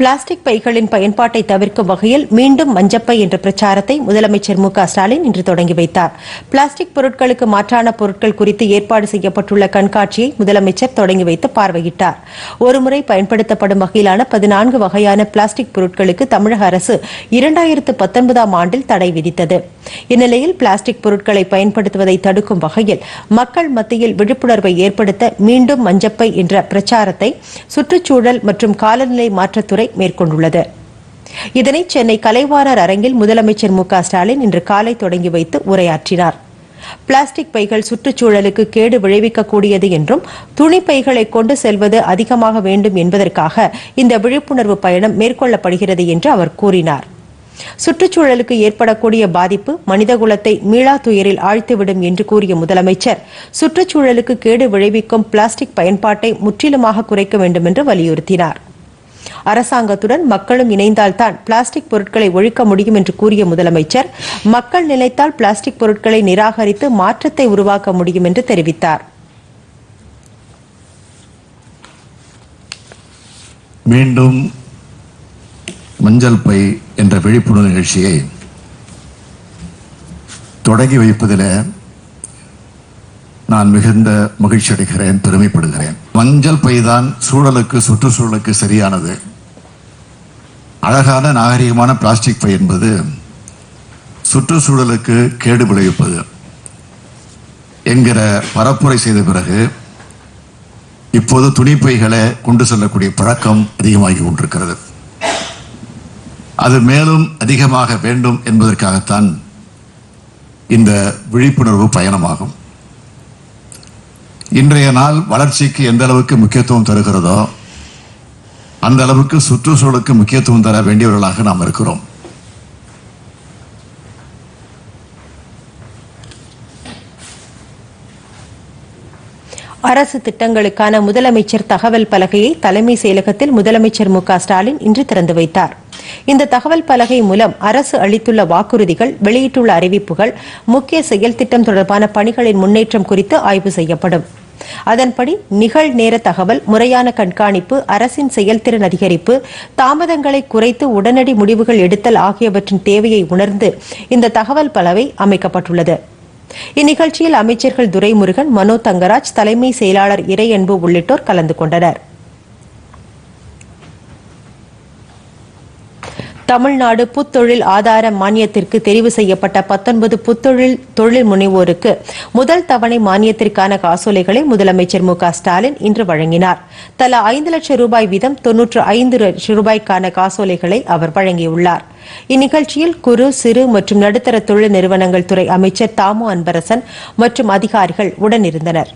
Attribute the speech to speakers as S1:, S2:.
S1: Plastic பைகளின் பயன்பாட்டை தவிர்க்கும் வகையில் மீண்டும் மஞ்சப்பை என்ற பிரச்சாரத்தை முதலமைச்சர் மு ஸ்டாலின் இன்று தொடங்கி வைத்தார். பிளாஸ்டிக் பொருட்களுக்கு மாற்றான பொருட்கள் குறித்து ஏற்பாடு செய்யப்பட்டுள்ள கண்காட்சியை முதலமைச்சர் தொடங்கி வைத்து பார்வையிட்டார். ஒருமுறை பயன்படுத்தப்படும் வகையிலான பதினான்கு வகையான பிளாஸ்டிக் பொருட்களுக்கு தமிழக அரசு இரண்டாயிரத்து பத்தொன்பதாம் ஆண்டில் தடை விதித்தது. இந்நிலையில் பிளாஸ்டிக் பொருட்களை பயன்படுத்துவதை தடுக்கும் வகையில் மக்கள் மத்தியில் விழிப்புணர்வை ஏற்படுத்த மீண்டும் மஞ்சப்பை என்ற பிரச்சாரத்தை சுற்றுச்சூழல் மற்றும் காலநிலை மாற்றத்துறை மேற்கொண்டுள்ளது. இதனை சென்னை கலைவாணர் அரங்கில் முதலமைச்சர் மு ஸ்டாலின் இன்று காலை தொடங்கி வைத்து உரையாற்றினார். பிளாஸ்டிக் பைகள் சுற்றுச்சூழலுக்கு கேடு விளைவிக்கக்கூடியது என்றும் துணி பைகளை கொண்டு செல்வது அதிகமாக வேண்டும் என்பதற்காக இந்த விழிப்புணர்வு பயணம் மேற்கொள்ளப்படுகிறது என்று அவர் கூறினார். சுற்றுச்சூழலுக்கு ஏற்படக்கூடிய பாதிப்பு மனிதகுலத்தை மீளா துயரில் ஆழ்த்திவிடும் என்று கூறிய முதலமைச்சர் சுற்றுச்சூழலுக்கு கேடு விளைவிக்கும் பிளாஸ்டிக் பயன்பாட்டை முற்றிலுமாக குறைக்க வேண்டும் என்று வலியுறுத்தினார். அரசாங்கத்துடன் மக்களும் இணைந்தால்தான் பிளாஸ்டிக் பொருட்களை ஒழிக்க முடியும் என்று கூறிய முதலமைச்சர் மக்கள் நிலைத்தால் பிளாஸ்டிக் பொருட்களை நிராகரித்து மாற்றத்தை உருவாக்க முடியும் என்று தெரிவித்தார்.
S2: மீண்டும் மஞ்சள் பை என்ற விழிப்புணர்வு நிகழ்ச்சியை தொடங்கி வைப்பதில் நான் மிகுந்த மகிழ்ச்சி அடைகிறேன் பெருமைப்படுகிறேன். மஞ்சள் பை தான் சூழலுக்கு சுற்றுச்சூழலுக்கு சரியானது. அழகான நாகரிகமான பிளாஸ்டிக் பை என்பது சுற்றுச்சூழலுக்கு கேடு விளைவிப்பது. என்கிற பரப்புரை செய்த பிறகு இப்போது துணிப்பைகளை கொண்டு செல்லக்கூடிய பழக்கம் அதிகமாகி கொண்டிருக்கிறது. அது மேலும் அதிகமாக வேண்டும் என்பதற்காகத்தான் இந்த விழிப்புணர்வு பயணமாகும். இன்றைய நாள் வளர்ச்சிக்கு எந்த அளவுக்கு முக்கியத்துவம் தருகிறதோ அந்த அளவுக்கு சுற்றுச்சூழலுக்கு முக்கியத்துவம் தர வேண்டியவர்களாக நாம் இருக்கிறோம்.
S1: அரசு திட்டங்களுக்கான முதலமைச்சர் தகவல் பலகையை தலைமை செயலகத்தில் முதலமைச்சர் மு ஸ்டாலின் இன்று திறந்து வைத்தார். இந்த தகவல் பலகை மூலம் அரசு அளித்துள்ள வாக்குறுதிகள் வெளியிட்டுள்ள அறிவிப்புகள் முக்கிய செயல் திட்டம் தொடர்பான பணிகளின் முன்னேற்றம் குறித்து ஆய்வு செய்யப்படும். அதன்படி நிகழ்நேர தகவல் முறையான கண்காணிப்பு அரசின் செயல்திறன் அதிகரிப்பு தாமதங்களை குறைத்து உடனடி முடிவுகள் எடுத்தல் ஆகியவற்றின் தேவையை உணர்ந்து இந்த தகவல் பலவை அமைக்கப்பட்டுள்ளது. இந்நிகழ்ச்சியில் அமைச்சர்கள் துரைமுருகன் மனோ தங்கராஜ் தலைமை செயலாளர் இறையன்பு உள்ளிட்டோர் கலந்து கொண்டனர். தமிழ்நாடு புத்தொழில் ஆதார மானியத்திற்கு தெரிவு செய்யப்பட்ட பத்தொன்பது புத்தொழில் தொழில் முனைவோருக்கு முதல் தவணை மானியத்திற்கான காசோலைகளை முதலமைச்சர் மு ஸ்டாலின் இன்று வழங்கினார். தலா ஐந்து லட்சம் ரூபாய் வீதம் தொன்னூற்று ஐந்து லட்சம் ரூபாய்க்கான காசோலைகளை அவர் வழங்கியுள்ளார். இந்நிகழ்ச்சியில் குறு சிறு மற்றும் நடுத்தர தொழில் நிறுவனங்கள் துறை அமைச்சர் தாமு அன்பரசன் மற்றும் அதிகாரிகள் உடனிருந்தனர்.